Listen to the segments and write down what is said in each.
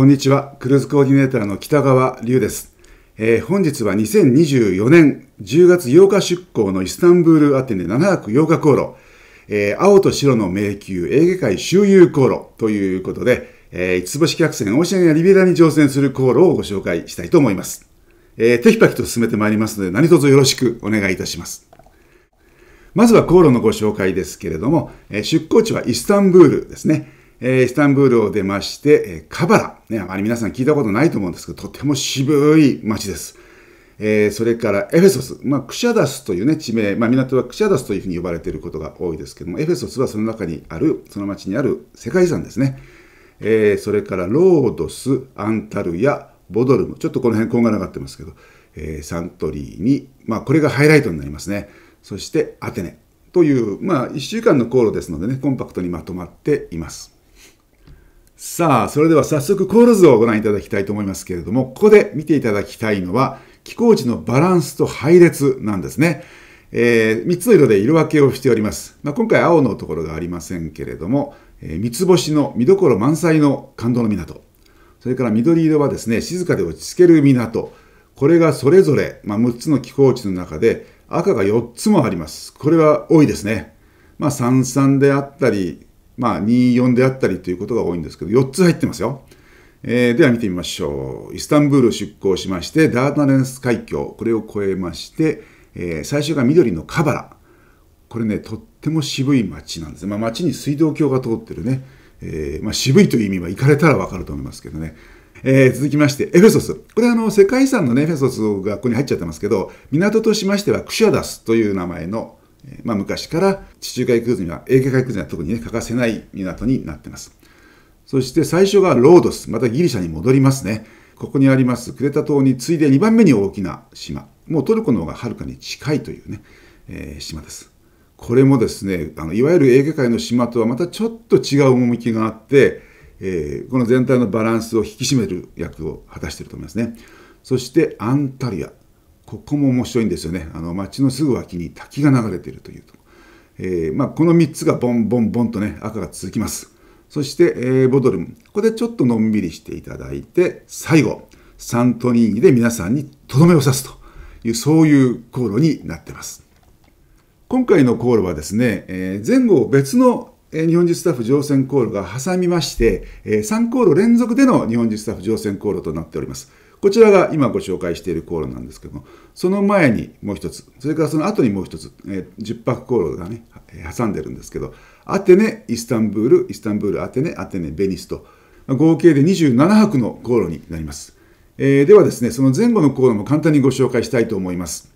こんにちは。クルーズコーディネーターの北川隆です。えー、本日は2024年10月8日出港のイスタンブールアテネ7泊8日航路、えー、青と白の迷宮エーゲ海周遊航路ということで、えー、五つ星客船オーシャンやリベラに乗船する航路をご紹介したいと思います。えー、テキパキと進めてまいりますので何卒よろしくお願いいたします。まずは航路のご紹介ですけれども、え出港地はイスタンブールですね。えイスタンブールを出まして、えカバラ。ね、あまり皆さん聞いたことないと思うんですけど、とても渋い街です。えー、それからエフェソス、まあ、クシャダスというね、地名、まあ、港はクシャダスというふうに呼ばれていることが多いですけども、エフェソスはその中にある、その町にある世界遺産ですね。えー、それからロードス、アンタルヤ、ボドルム、ちょっとこの辺こんがらがってますけど、えー、サントリーに、まあ、これがハイライトになりますね。そしてアテネという、まあ、1週間の航路ですのでね、コンパクトにまとまっています。さあ、それでは早速航路図をご覧いただきたいと思いますけれども、ここで見ていただきたいのは、気候値のバランスと配列なんですね。えー、3つの色で色分けをしております。まあ、今回青のところがありませんけれども、えー、三つ星の見どころ満載の感動の港。それから緑色はですね、静かで落ち着ける港。これがそれぞれ、まあ、6つの気候値の中で赤が4つもあります。これは多いですね。まあ、33であったり、まあ、24であったりということが多いんですけど、4つ入ってますよ。えー、では見てみましょう。イスタンブールを出港しまして、ダーダネス海峡、これを越えまして、えー、最初が緑のカバラ。これね、とっても渋い街なんですね。まあ、街に水道橋が通ってるね。えー、まあ、渋いという意味は行かれたらわかると思いますけどね。えー、続きまして、エフェソス。これあの、世界遺産のね、エフェソスがここに入っちゃってますけど、港としましてはクシャダスという名前の、まあ、昔から地中海クルーズには、エーゲ海クルーズには特にね、欠かせない港になっています。そして最初がロードス。またギリシャに戻りますね。ここにありますクレタ島に次いで2番目に大きな島。もうトルコの方がはるかに近いというね、えー、島です。これもですね、あのいわゆるエーゲ海の島とはまたちょっと違う趣があって、えー、この全体のバランスを引き締める役を果たしていると思いますね。そしてアンタリア。ここも面白いんですよね。あの町のすぐ脇に滝が流れているというと。えー、まあ、この3つがボンボンボンとね、赤が続きます。そして、えー、ボドルム。ここでちょっとのんびりしていただいて、最後、サントニーニで皆さんにとどめを刺すという、そういう航路になっています。今回の航路はですね、えー、前後別の日本人スタッフ乗船航路が挟みまして、3航路連続での日本人スタッフ乗船航路となっております。こちらが今ご紹介している航路なんですけども、その前にもう一つ、それからその後にもう一つ、10泊航路がね、挟んでるんですけど、アテネ、イスタンブール、イスタンブール、アテネ、アテネ、ベニスと、合計で27泊の航路になります。えー、ではですね、その前後の航路も簡単にご紹介したいと思います。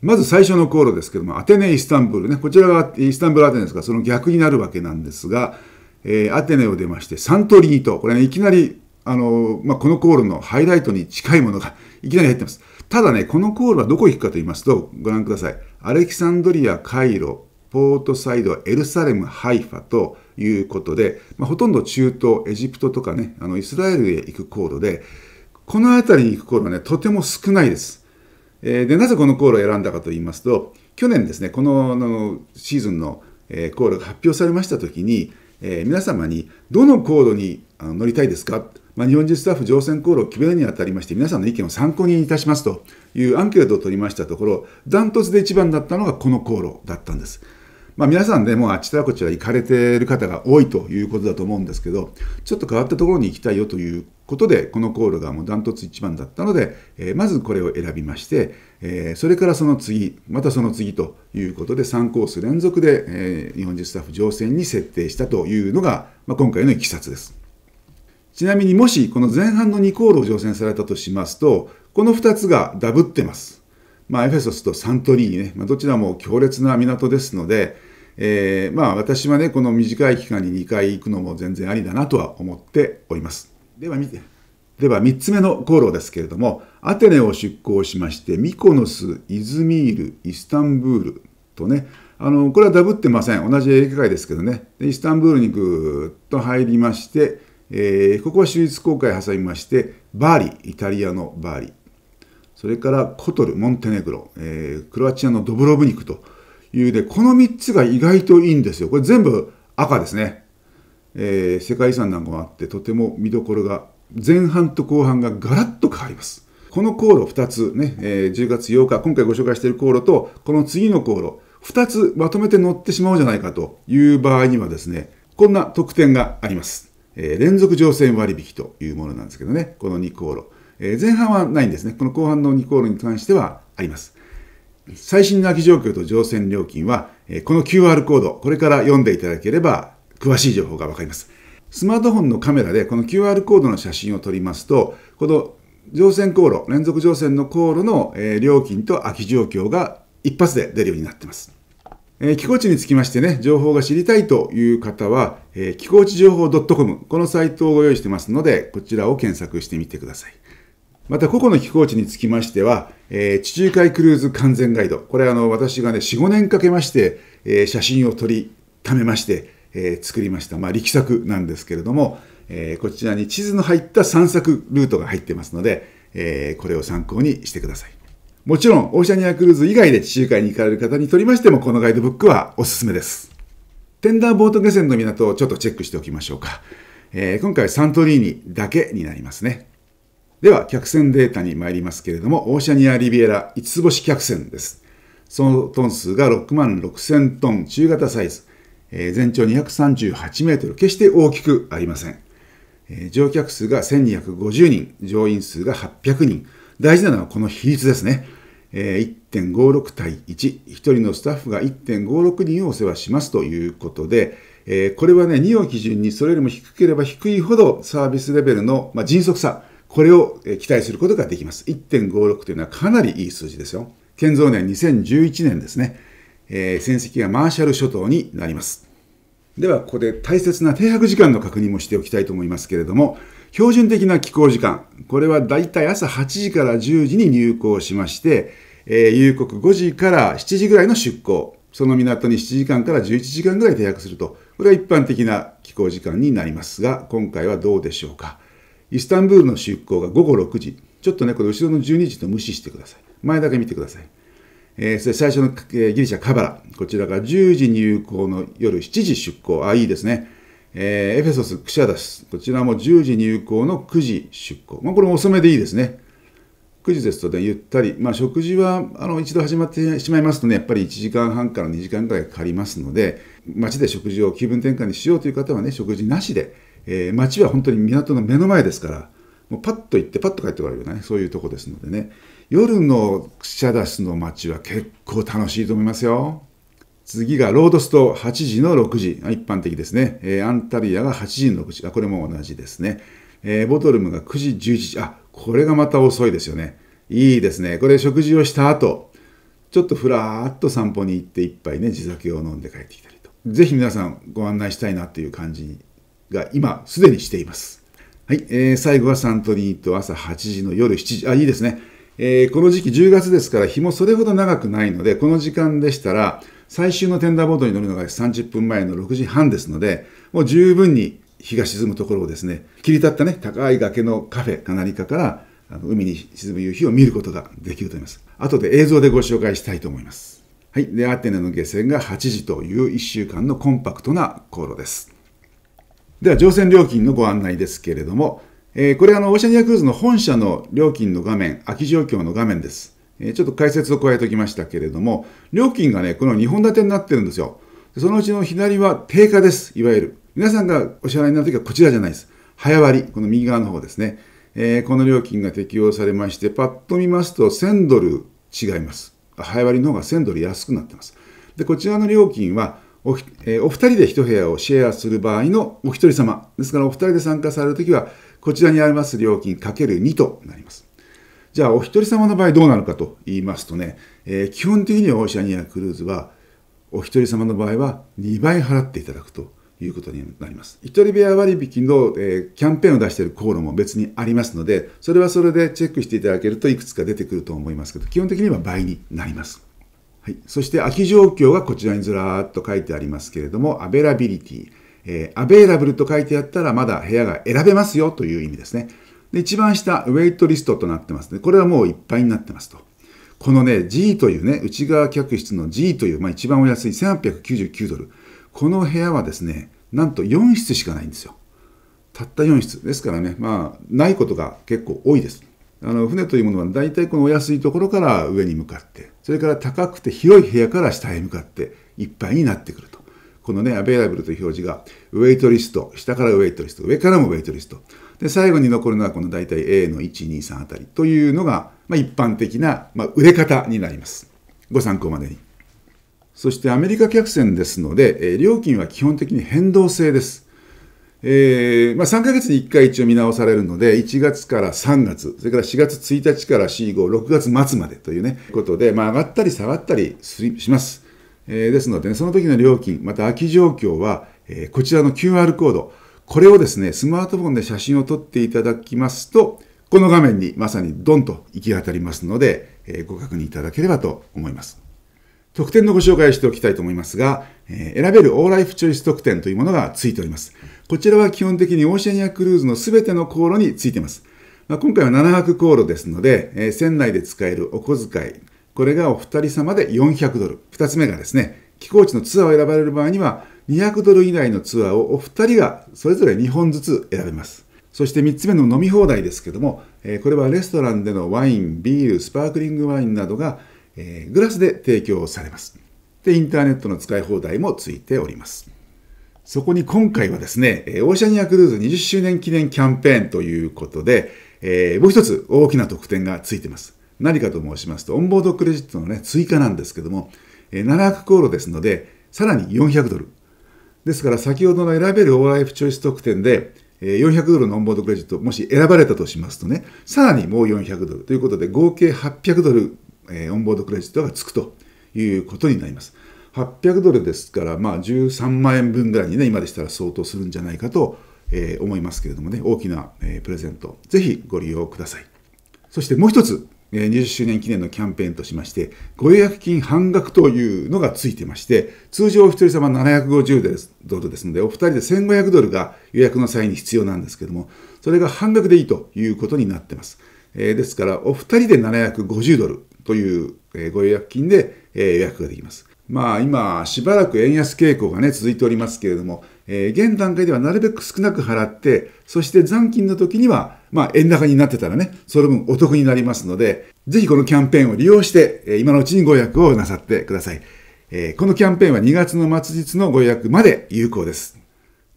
まず最初の航路ですけども、アテネ・イスタンブールね、こちらがイスタンブール・アテネですが、その逆になるわけなんですが、えー、アテネを出まして、サントリーニと、これね、いきなり、あの、まあ、この航路のハイライトに近いものがいきなり入ってます。ただね、この航路はどこ行くかと言いますと、ご覧ください。アレキサンドリア、カイロ、ポートサイド、エルサレム、ハイファということで、まあ、ほとんど中東、エジプトとかね、あのイスラエルへ行く航路で、この辺りに行く航路はね、とても少ないです。えー、でなぜこの航路を選んだかと言いますと去年ですねこののシーズンの、えー、航路が発表されました時に、えー、皆様にどの航路に乗りたいですか、まあ、日本人スタッフ乗船航路を決めるにあたりまして皆さんの意見を参考にいたしますというアンケートを取りましたところダントツで一番だったのがこの航路だったんです。まあ、皆さんでもうあちらこちら行かれている方が多いということだと思うんですけど、ちょっと変わったところに行きたいよということで、この航路がもうダントツ一番だったので、えー、まずこれを選びまして、えー、それからその次、またその次ということで、3コース連続で、えー、日本人スタッフ乗船に設定したというのが、まあ、今回のいきさつです。ちなみにもしこの前半の2航路を乗船されたとしますと、この2つがダブってます。まあ、エフェソスとサントリーニね、まあ、どちらも強烈な港ですので、えー、まあ私はね、この短い期間に2回行くのも全然ありだなとは思っております。では見て。では3つ目の航路ですけれども、アテネを出港しまして、ミコノス、イズミール、イスタンブールとね、あの、これはダブってません。同じ映画界ですけどね。でイスタンブールにぐーっと入りまして、えー、ここは州立公開挟みまして、バーリ、イタリアのバーリ。それからコトル、モンテネグロ、えー、クロアチアのドブロブニクと、いうで、この3つが意外といいんですよ。これ全部赤ですね。えー、世界遺産なんかもあって、とても見どころが前半と後半がガラッと変わります。この航路2つね、えー、10月8日、今回ご紹介している航路と、この次の航路、2つまとめて乗ってしまうじゃないかという場合にはですね、こんな特典があります。えー、連続乗船割引というものなんですけどね、この2航路。えー、前半はないんですね。この後半の2航路に関してはあります。最新の空き状況と乗船料金は、えー、この QR コード、これから読んでいただければ詳しい情報がわかります。スマートフォンのカメラでこの QR コードの写真を撮りますと、この乗船航路、連続乗船の航路の、え料金と空き状況が一発で出るようになっています。えー、気候地につきましてね、情報が知りたいという方は、えー、気候地情報 .com、このサイトをご用意してますので、こちらを検索してみてください。また、個々の気候地につきましては、えー、地中海クルーズ完全ガイド。これ、あの、私がね、4、5年かけまして、えー、写真を撮り、ためまして、えー、作りました。まあ、力作なんですけれども、えー、こちらに地図の入った散策ルートが入ってますので、えー、これを参考にしてください。もちろん、オーシャニアクルーズ以外で地中海に行かれる方にとりましても、このガイドブックはおすすめです。テンダーボート下船の港をちょっとチェックしておきましょうか。えー、今回サントリーニだけになりますね。では、客船データに参りますけれども、オーシャニアリビエラ5つ星客船です。そのトン数が6万6000トン、中型サイズ。えー、全長238メートル、決して大きくありません。えー、乗客数が1250人、乗員数が800人。大事なのはこの比率ですね。1.56対1、1人のスタッフが1.56人をお世話しますということで、これはね、2を基準にそれよりも低ければ低いほどサービスレベルの、迅速さ、これを期待することができます。1.56というのはかなりいい数字ですよ。建造年2011年ですね。えー、船籍がマーシャル諸島になります。では、ここで大切な停泊時間の確認もしておきたいと思いますけれども、標準的な寄港時間、これはだいたい朝8時から10時に入港しまして、えー、夕刻5時から7時ぐらいの出港、その港に7時間から11時間ぐらい停泊すると、これは一般的な寄港時間になりますが、今回はどうでしょうか。イスタンブールの出港が午後6時、ちょっとね、これ後ろの12時と無視してください。前だけ見てください。えー、それ最初の、えー、ギリシャカバラ、こちらが10時入港の夜7時出港、あ、いいですね。えー、エフェソス、クシャダス、こちらも10時入港の9時出港。まあ、これも遅めでいいですね。9時ですとね、ゆったり、まあ、食事はあの一度始まってしまいますとね、やっぱり1時間半から2時間ぐらいかかりますので、街で食事を気分転換にしようという方はね、食事なしで、えー、街は本当に港の目の前ですから、もうパッと行ってパッと帰ってこられるよね、そういうとこですのでね、夜のクシャダスの街は結構楽しいと思いますよ。次がロードスト8時の6時。一般的ですね。えー、アンタリアが8時の6時。あ、これも同じですね。えー、ボトルムが9時11時。あ、これがまた遅いですよね。いいですね。これ食事をした後、ちょっとふらーっと散歩に行って一杯ね、地酒を飲んで帰ってきたりと。ぜひ皆さんご案内したいなっていう感じが今すでにしています。はい。えー、最後はサントリーと朝8時の夜7時。あ、いいですね。えー、この時期10月ですから日もそれほど長くないので、この時間でしたら、最終のテンダーボードに乗るのが30分前の6時半ですので、もう十分に日が沈むところをですね、切り立ったね、高い崖のカフェか何かからあの海に沈む夕日を見ることができると思います。後で映像でご紹介したいと思います。はい。で、アテネの下船が8時という1週間のコンパクトな航路です。では、乗船料金のご案内ですけれども、えー、これあの、オーシャニアクルーズの本社の料金の画面、空き状況の画面です。えちょっと解説を加えておきましたけれども、料金がね、この2本立てになってるんですよ。そのうちの左は定価です、いわゆる。皆さんがお支払いになるときはこちらじゃないです。早割り、この右側の方ですね。えー、この料金が適用されまして、パッと見ますと1000ドル違います。早割りの方が1000ドル安くなってます。で、こちらの料金はお,、えー、お二人で一部屋をシェアする場合のお一人様。ですから、お二人で参加されるときは、こちらにあります料金かける2となります。じゃあ、お一人様の場合どうなるかと言いますとね、えー、基本的にはオーシャニアクルーズは、お一人様の場合は2倍払っていただくということになります。一人部屋割引の、えー、キャンペーンを出している航路も別にありますので、それはそれでチェックしていただけるといくつか出てくると思いますけど、基本的には倍になります。はい、そして空き状況がこちらにずらーっと書いてありますけれども、 availability、えー、 available と書いてあったらまだ部屋が選べますよという意味ですね。で、一番下、 waitlist となってますね。これはもういっぱいになってますと。このね、G というね、内側客室の G という、まあ一番お安い1899ドル。この部屋はですね、なんと4室しかないんですよ。たった4室ですからね、まあ、ないことが結構多いです。あの船というものは大体このお安いところから上に向かってそれから高くて広い部屋から下へ向かっていっぱいになってくるとこのねアベイラブルという表示がウェイトリスト下からウェイトリスト上からもウェイトリストで最後に残るのはこの大体 A の123あたりというのが、まあ、一般的な、まあ、売れ方になります。ご参考までに。そしてアメリカ客船ですので、えー、料金は基本的に変動制です。えーまあ、3ヶ月に1回一応見直されるので、1月から3月、それから4月1日から4、5、6月末までというね、ことで、まあ、上がったり下がったりします。えー、ですので、ね、その時の料金、また空き状況は、えー、こちらの QR コード、これをですね、スマートフォンで写真を撮っていただきますと、この画面にまさにドンと行き当たりますので、えー、ご確認いただければと思います。特典のご紹介をしておきたいと思いますが、えー、選べるオーライフチョイス特典というものがついております。こちらは基本的にオーシャニアクルーズのすべての航路についています。まあ、今回は7泊航路ですので、えー、船内で使えるお小遣い、これがお二人様で400ドル。二つ目がですね、寄港地のツアーを選ばれる場合には、200ドル以内のツアーをお二人がそれぞれ2本ずつ選べます。そして3つ目の飲み放題ですけども、え、これはレストランでのワイン、ビール、スパークリングワインなどがえ、グラスで提供されます。で、インターネットの使い放題もついております。そこに今回はですね、オーシャニアクルーズ20周年記念キャンペーンということで、えー、もう一つ大きな特典がついてます。何かと申しますと、オンボードクレジットのね、追加なんですけども、えー、7泊航路ですので、さらに400ドル。ですから先ほどの選べるオーライフチョイス特典で、400ドルのオンボードクレジット、もし選ばれたとしますとね、さらにもう400ドルということで、合計800ドルえー、オンボードクレジットがつくということになります。800ドルですから、まあ、13万円分ぐらいにね、今でしたら相当するんじゃないかと、えー、思いますけれどもね、大きな、えー、プレゼント、ぜひご利用ください。そしてもう一つ、20周年記念のキャンペーンとしまして、ご予約金半額というのがついてまして、通常お一人様750ドルですので、お二人で1500ドルが予約の際に必要なんですけども、それが半額でいいということになってます。えー、ですから、お二人で750ドル、というご予約金で予約ができます。まあ今しばらく円安傾向がね続いておりますけれども、えー、現段階ではなるべく少なく払って、そして残金の時には、まあ円高になってたらね、その分お得になりますので、ぜひこのキャンペーンを利用して、え、今のうちにご予約をなさってください。え、このキャンペーンは2月の末日のご予約まで有効です。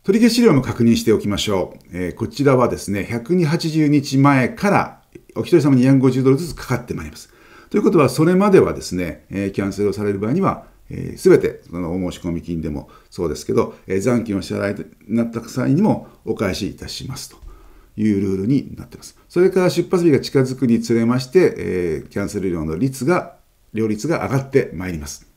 取り消し料も確認しておきましょう。え、こちらはですね、180日前からお一人様に250ドルずつかかってまいります。ということは、それまではですね、え、キャンセルをされる場合には、す、べ、てそのお申し込み金でもそうですけど、え、残金を支払いになった際にもお返しいたしますというルールになっています。それから出発日が近づくにつれまして、えー、キャンセル料の率が、両率が上がってまいります。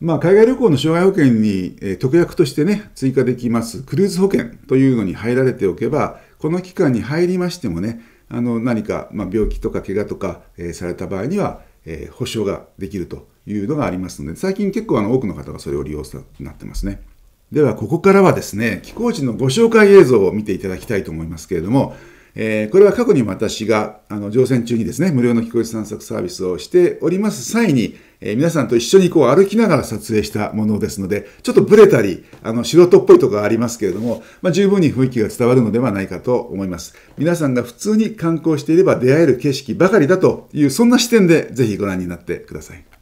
まあ、海外旅行の障害保険に、えー、特約としてね、追加できますクルーズ保険というのに入られておけば、この期間に入りましてもね、あの何か、まあ、病気とか怪我とか、えー、された場合には、えー、保証ができるというのがありますので、最近結構あの多くの方がそれを利用するようになってますね。では、ここからはですね、寄港地のご紹介映像を見ていただきたいと思いますけれども、えー、これは過去に私があの乗船中にですね、無料の飛行地散策サービスをしております際に、えー、皆さんと一緒にこう歩きながら撮影したものですので、ちょっとブレたり、あの素人っぽいところがありますけれども、まあ、十分に雰囲気が伝わるのではないかと思います。皆さんが普通に観光していれば出会える景色ばかりだという、そんな視点でぜひご覧になってください。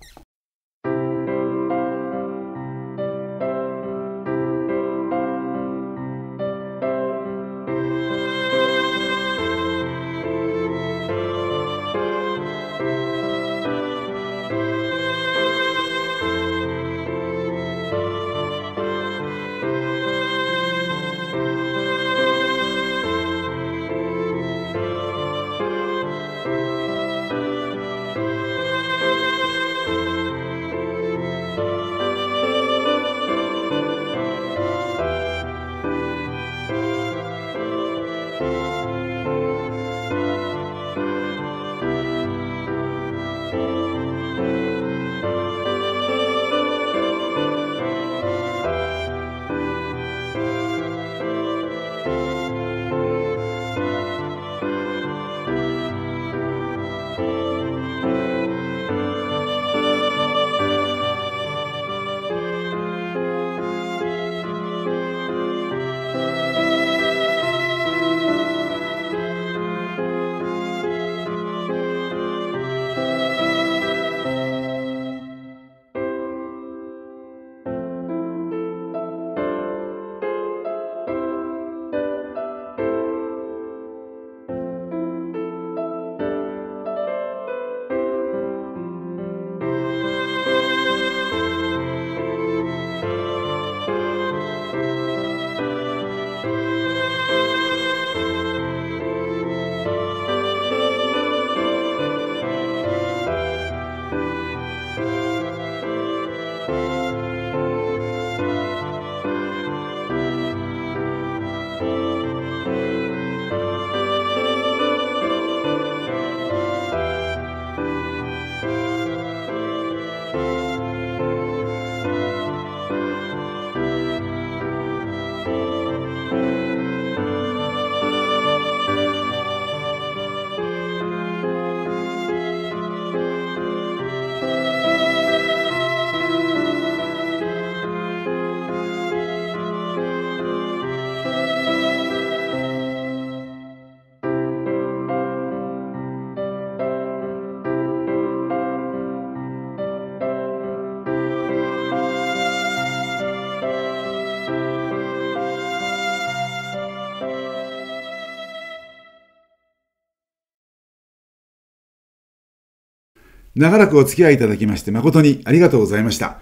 長らくお付き合いいただきまして誠にありがとうございました。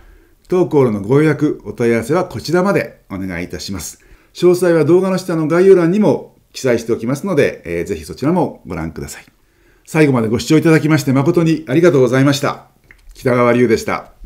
当コールのご予約、お問い合わせはこちらまでお願いいたします。詳細は動画の下の概要欄にも記載しておきますので、えーぜひそちらもご覧ください。最後までご視聴いただきまして誠にありがとうございました。北川隆でした。